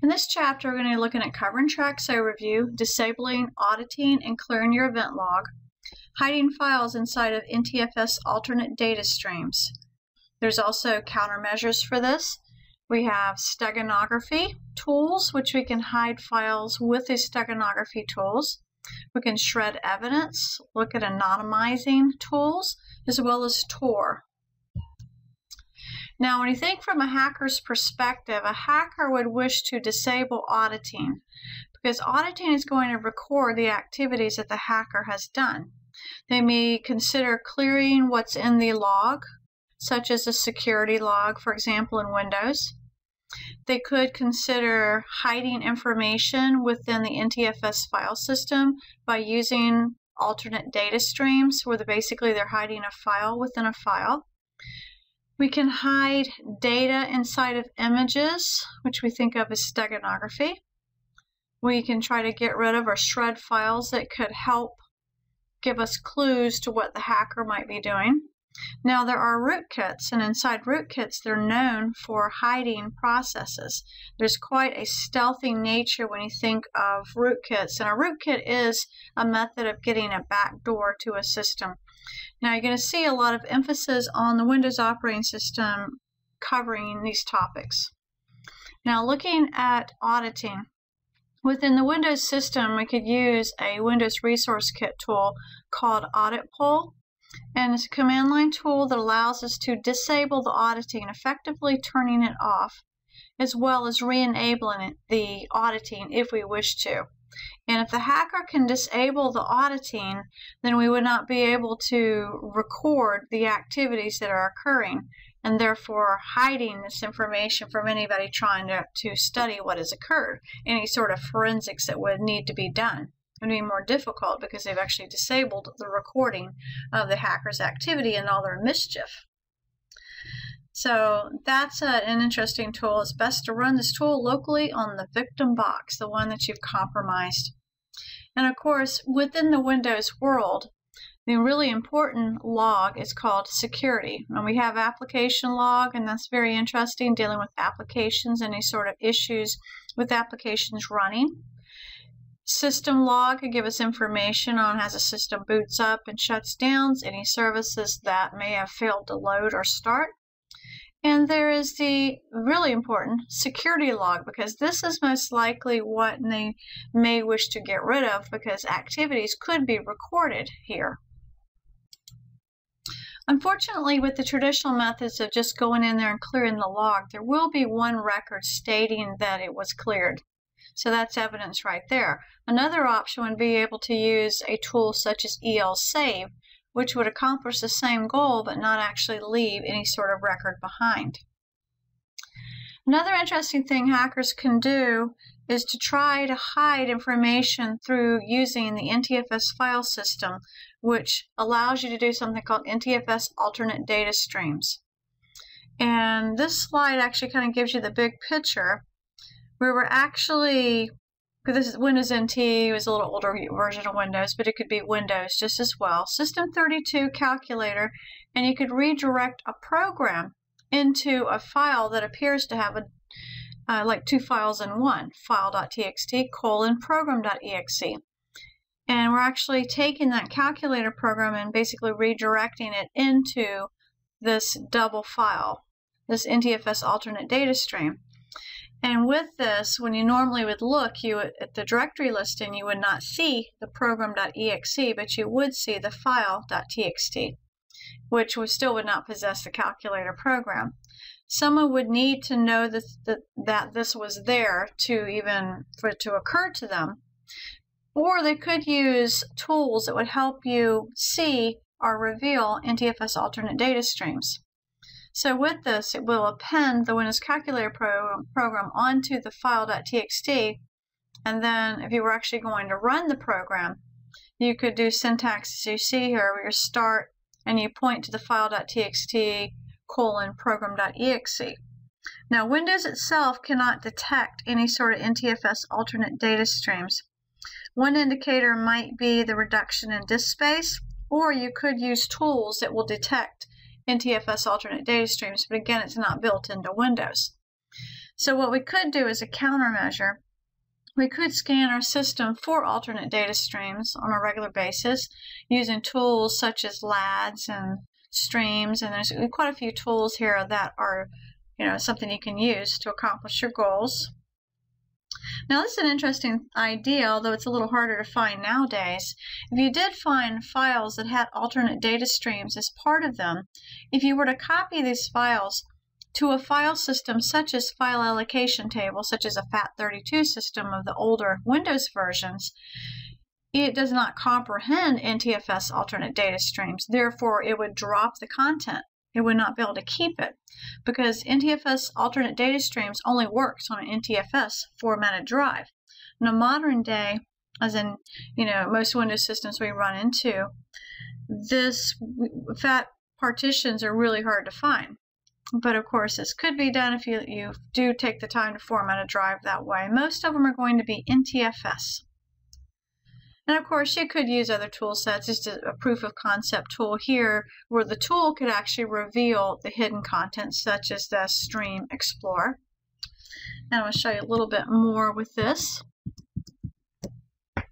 In this chapter, we're going to be looking at cover and tracks overview, disabling, auditing, and clearing your event log, hiding files inside of NTFS alternate data streams. There's also countermeasures for this. We have steganography tools, which we can hide files with the steganography tools. We can shred evidence, look at anonymizing tools, as well as Tor. Now, when you think from a hacker's perspective, a hacker would wish to disable auditing because auditing is going to record the activities that the hacker has done. They may consider clearing what's in the log, such as a security log, for example, in Windows. They could consider hiding information within the NTFS file system by using alternate data streams where basically they're hiding a file within a file. We can hide data inside of images, which we think of as steganography. We can try to get rid of or shred files that could help give us clues to what the hacker might be doing. Now there are rootkits, and inside rootkits they're known for hiding processes. There's quite a stealthy nature when you think of rootkits, and a rootkit is a method of getting a backdoor to a system. Now you're going to see a lot of emphasis on the Windows operating system covering these topics. Now looking at auditing, within the Windows system we could use a Windows Resource Kit tool called Auditpol and it's a command line tool that allows us to disable the auditing, effectively turning it off, as well as re-enabling the auditing if we wish to. And if the hacker can disable the auditing, then we would not be able to record the activities that are occurring and therefore hiding this information from anybody trying to, to study what has occurred, any sort of forensics that would need to be done to be more difficult because they've actually disabled the recording of the hacker's activity and all their mischief. So that's a, an interesting tool. It's best to run this tool locally on the victim box, the one that you've compromised. And of course, within the Windows world, the really important log is called security. And we have application log, and that's very interesting, dealing with applications, any sort of issues with applications running. System log could give us information on as a system boots up and shuts down, any services that may have failed to load or start. And there is the really important security log because this is most likely what they may wish to get rid of because activities could be recorded here. Unfortunately, with the traditional methods of just going in there and clearing the log, there will be one record stating that it was cleared. So that's evidence right there. Another option would be able to use a tool such as ELSave, which would accomplish the same goal but not actually leave any sort of record behind. Another interesting thing hackers can do is to try to hide information through using the NTFS file system, which allows you to do something called NTFS alternate data streams. And this slide actually kind of gives you the big picture where we're actually because this is Windows NT was a little older version of Windows, but it could be Windows just as well. System 32 calculator, and you could redirect a program into a file that appears to have a uh, like two files in one, file.txt colon program.exe. And we're actually taking that calculator program and basically redirecting it into this double file, this NTFS alternate data stream. And with this, when you normally would look you at the directory listing, you would not see the program.exe, but you would see the file.txt, which still would not possess the calculator program. Someone would need to know that, that, that this was there to even for it to occur to them. Or they could use tools that would help you see or reveal NTFS alternate data streams. So with this, it will append the Windows Calculator pro program onto the file.txt, and then if you were actually going to run the program, you could do syntax as you see here, where you start and you point to the file.txt colon program.exe. Now, Windows itself cannot detect any sort of NTFS alternate data streams. One indicator might be the reduction in disk space, or you could use tools that will detect NTFS alternate data streams, but again, it's not built into Windows. So what we could do as a countermeasure, we could scan our system for alternate data streams on a regular basis using tools such as LADS and streams, and there's quite a few tools here that are, you know, something you can use to accomplish your goals. Now, this is an interesting idea, although it's a little harder to find nowadays. If you did find files that had alternate data streams as part of them, if you were to copy these files to a file system such as file allocation table, such as a FAT32 system of the older Windows versions, it does not comprehend NTFS alternate data streams. Therefore, it would drop the content. It would not be able to keep it because NTFS alternate data streams only works on an NTFS formatted drive. In a modern day, as in you know most Windows systems we run into, this FAT partitions are really hard to find. But of course, this could be done if you, you do take the time to format a drive that way. Most of them are going to be NTFS. And of course, you could use other tool sets, just a, proof of concept tool here, where the tool could actually reveal the hidden content, such as the Stream Explorer. And I'm going to show you a little bit more with this. Okay.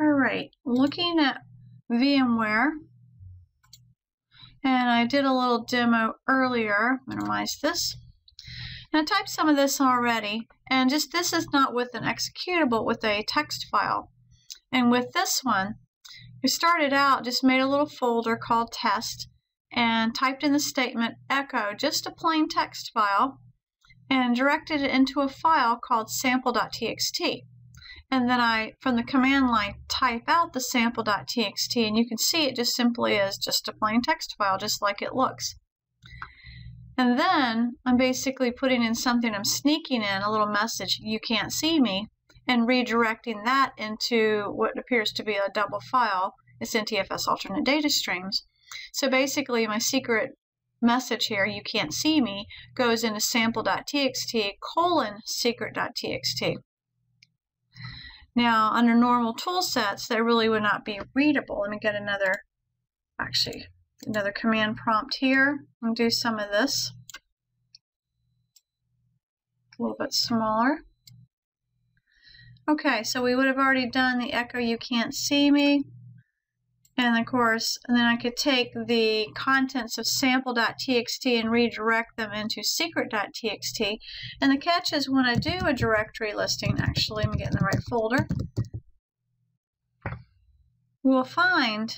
All right, looking at VMware, and I did a little demo earlier, minimize this. And I typed some of this already, and just this is not with an executable, with a text file. And with this one, we started out, just made a little folder called test, and typed in the statement echo, just a plain text file, and directed it into a file called sample.txt and then I, from the command line, type out the sample.txt, and you can see it just simply is just a plain text file, just like it looks. And then I'm basically putting in something, I'm sneaking in a little message, you can't see me, and redirecting that into what appears to be a double file. It's NTFS alternate data streams. So basically my secret message here, you can't see me, goes into sample.txt colon secret.txt. Now, under normal tool sets, that really would not be readable. Let me get another, actually, another command prompt here and do some of this. A little bit smaller. Okay, so we would have already done the echo you can't see me. And of course, and then I could take the contents of sample.txt and redirect them into secret.txt. And the catch is when I do a directory listing, actually, let me get in the right folder, we will find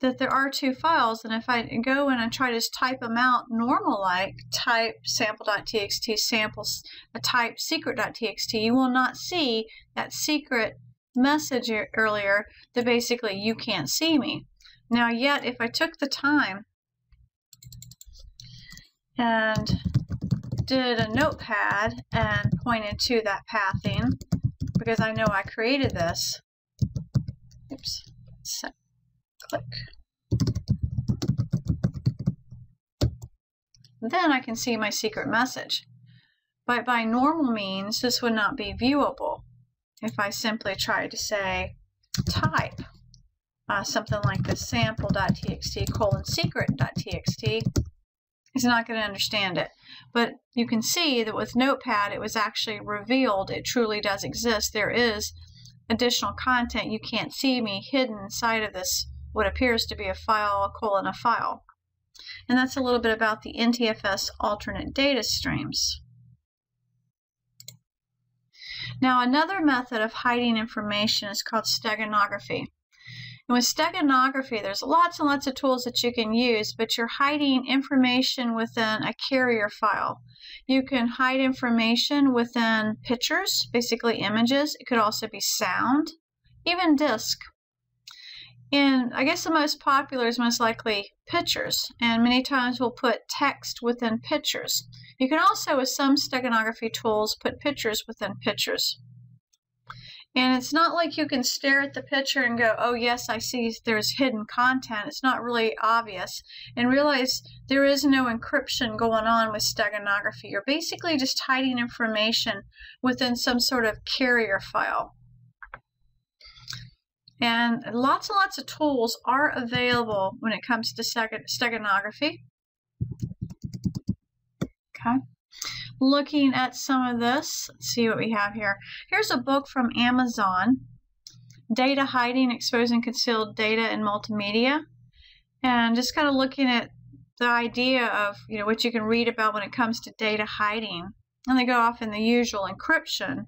that there are two files and if I go and I try to type them out normal like type sample.txt samples a type secret.txt you will not see that secret message earlier that basically you can't see me. Now yet if I took the time and did a notepad and pointed to that pathing because I know I created this. Oops. Set. Click. Then I can see my secret message. But by normal means, this would not be viewable if I simply try to say type uh, something like this sample.txt colon secret.txt, it's not going to understand it. But you can see that with Notepad, it was actually revealed. It truly does exist. There is additional content you can't see me hidden inside of this, what appears to be a file, a colon, a file. And that's a little bit about the NTFS alternate data streams. Now, another method of hiding information is called steganography. And with steganography, there's lots and lots of tools that you can use, but you're hiding information within a carrier file. You can hide information within pictures, basically images. It could also be sound, even disk. And I guess the most popular is most likely pictures, and many times we'll put text within pictures. You can also, with some steganography tools, put pictures within pictures. And it's not like you can stare at the picture and go, oh, yes, I see there's hidden content. It's not really obvious. And realize there is no encryption going on with steganography. You're basically just hiding information within some sort of carrier file. And lots and lots of tools are available when it comes to steganography. Okay. Looking at some of this, let's see what we have here. Here's a book from Amazon, Data Hiding, Exposing Concealed Data in Multimedia. And just kind of looking at the idea of, you know, what you can read about when it comes to data hiding. And they go off in the usual encryption.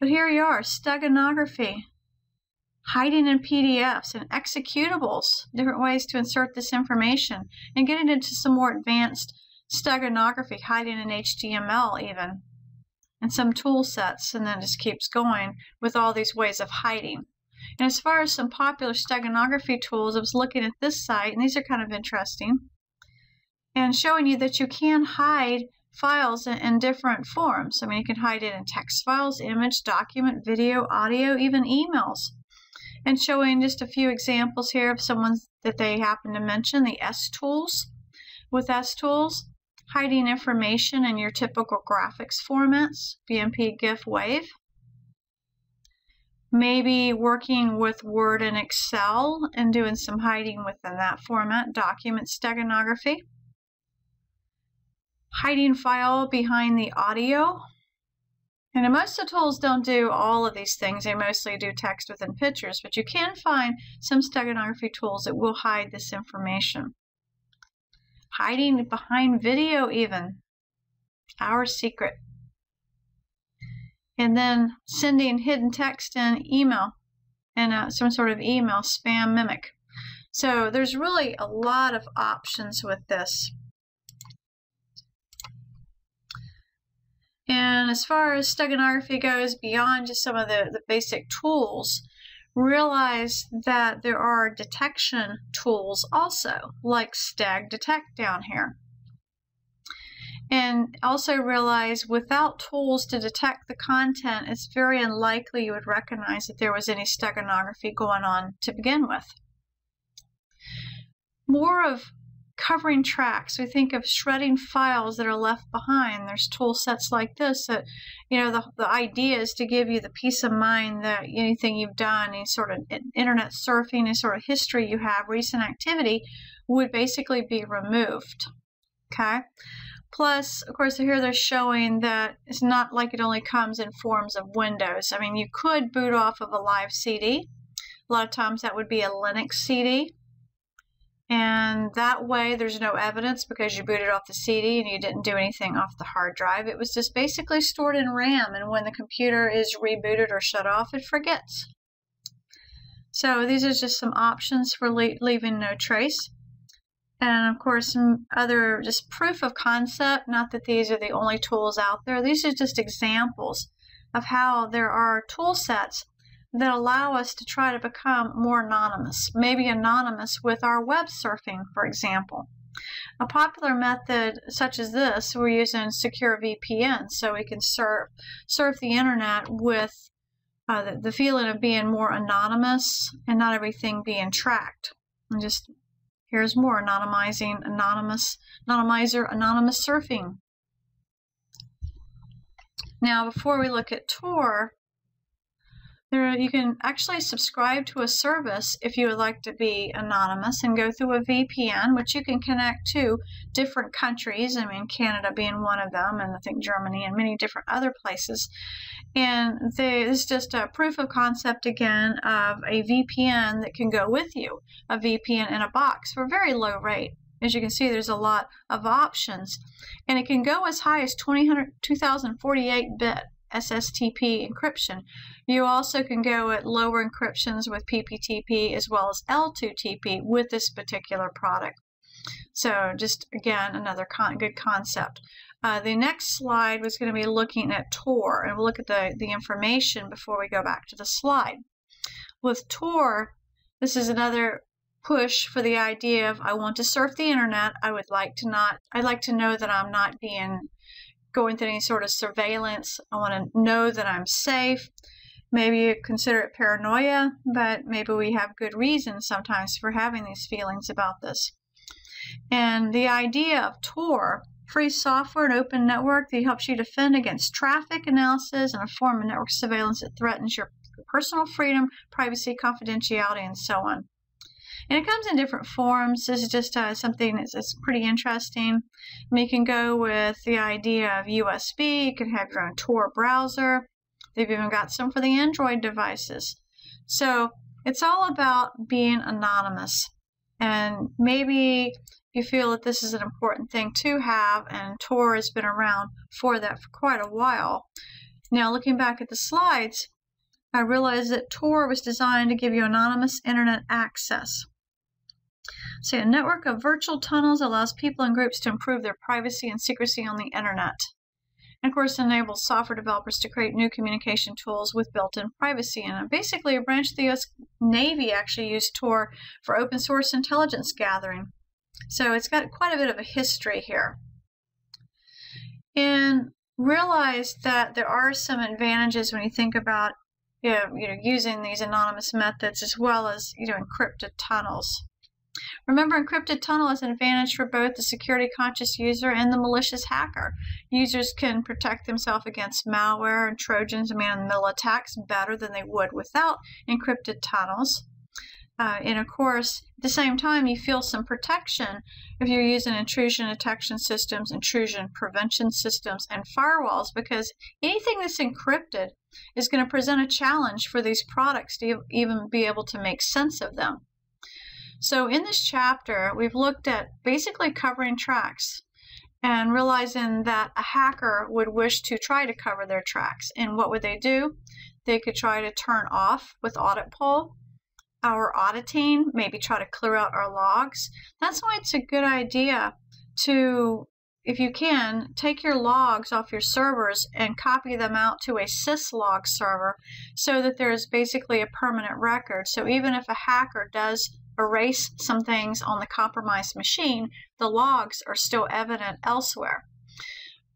But here you are, steganography, hiding in PDFs and executables, different ways to insert this information, and getting into some more advanced steganography, hiding in HTML even, and some tool sets, and then just keeps going with all these ways of hiding. And as far as some popular steganography tools, I was looking at this site, and these are kind of interesting, and showing you that you can hide files in, in different forms. I mean, you can hide it in text files, image, document, video, audio, even emails. And showing just a few examples here of someone that they happen to mention, the S tools. With S tools, hiding information in your typical graphics formats, BMP, GIF, WAV. Maybe working with Word and Excel and doing some hiding within that format, document steganography. Hiding file behind the audio. And most of the tools don't do all of these things. They mostly do text within pictures, but you can find some steganography tools that will hide this information hiding behind video even. Our secret. And then sending hidden text in email and uh, some sort of email spam mimic. So there's really a lot of options with this. And as far as steganography goes, beyond just some of the, the basic tools, realize that there are detection tools also, like Stegdetect down here. And also realize without tools to detect the content, it's very unlikely you would recognize that there was any steganography going on to begin with. More of covering tracks. We think of shredding files that are left behind. There's tool sets like this that, you know, the, the idea is to give you the peace of mind that anything you've done, any sort of internet surfing, any sort of history you have, recent activity, would basically be removed. Okay? Plus, of course, here they're showing that it's not like it only comes in forms of Windows. I mean, you could boot off of a live CD. A lot of times that would be a Linux CD and that way there's no evidence because you booted off the CD and you didn't do anything off the hard drive. It was just basically stored in RAM and when the computer is rebooted or shut off, it forgets. So these are just some options for le leaving no trace. And of course, some other just proof of concept, not that these are the only tools out there. These are just examples of how there are tool sets that allow us to try to become more anonymous, maybe anonymous with our web surfing, for example. A popular method such as this, we're using secure VPN, so we can surf, surf the internet with uh, the, the feeling of being more anonymous and not everything being tracked. And just here's more anonymizing, anonymous, anonymizer, anonymous surfing. Now, before we look at Tor, there, you can actually subscribe to a service if you would like to be anonymous and go through a VPN, which you can connect to different countries. I mean, Canada being one of them, and I think Germany and many different other places. And is just a proof of concept again of a VPN that can go with you, a VPN in a box for a very low rate. As you can see, there's a lot of options, and it can go as high as 2048 bit SSTP encryption. You also can go at lower encryptions with PPTP as well as L2TP with this particular product. So just again, another con good concept. Uh, the next slide was going to be looking at Tor, and we'll look at the, the information before we go back to the slide. With Tor, this is another push for the idea of I want to surf the internet. I would like to not, I'd like to know that I'm not being going through any sort of surveillance. I want to know that I'm safe. Maybe you consider it paranoia, but maybe we have good reasons sometimes for having these feelings about this. And the idea of Tor, free software and open network that helps you defend against traffic analysis and a form of network surveillance that threatens your personal freedom, privacy, confidentiality, and so on. And it comes in different forms. This is just uh, something that's, that's, pretty interesting. And you can go with the idea of USB. You can have your own Tor browser. They've even got some for the Android devices. So it's all about being anonymous. And maybe you feel that this is an important thing to have, and Tor has been around for that for quite a while. Now, looking back at the slides, I realized that Tor was designed to give you anonymous internet access. So, a network of virtual tunnels allows people and groups to improve their privacy and secrecy on the internet. And of course, enables software developers to create new communication tools with built-in privacy. And basically, a branch of the U.S. Navy actually used Tor for open source intelligence gathering. So it's got quite a bit of a history here. And realize that there are some advantages when you think about you know, you know, using these anonymous methods as well as you know encrypted tunnels. Remember, encrypted tunnel is an advantage for both the security conscious user and the malicious hacker. Users can protect themselves against malware and Trojans and man-in-the-middle attacks better than they would without encrypted tunnels. Uh, and of course, at the same time, you feel some protection if you're using intrusion detection systems, intrusion prevention systems, and firewalls, because anything that's encrypted is going to present a challenge for these products to even be able to make sense of them. So in this chapter, we've looked at basically covering tracks and realizing that a hacker would wish to try to cover their tracks. And what would they do? They could try to turn off with auditpol our auditing, maybe try to clear out our logs. That's why it's a good idea to, if you can, take your logs off your servers and copy them out to a syslog server so that there is basically a permanent record. So even if a hacker does erase some things on the compromised machine, the logs are still evident elsewhere.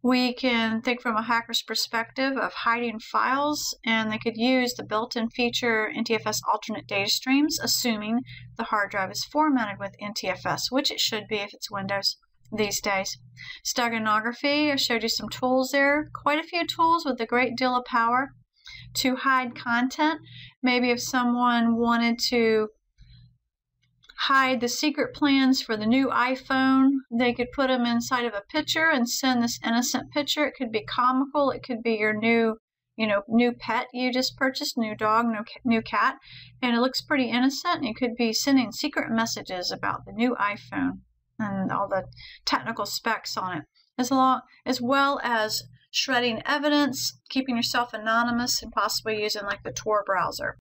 We can think from a hacker's perspective of hiding files, and they could use the built-in feature NTFS alternate data streams, assuming the hard drive is formatted with NTFS, which it should be if it's Windows these days. Steganography, I showed you some tools there, quite a few tools with a great deal of power to hide content. Maybe if someone wanted to hide the secret plans for the new iPhone. They could put them inside of a picture and send this innocent picture. It could be comical. It could be your new, you know, new pet you just purchased, new dog, new, new cat, and it looks pretty innocent. You could be sending secret messages about the new iPhone and all the technical specs on it, as long as well as shredding evidence, keeping yourself anonymous, and possibly using like the Tor browser.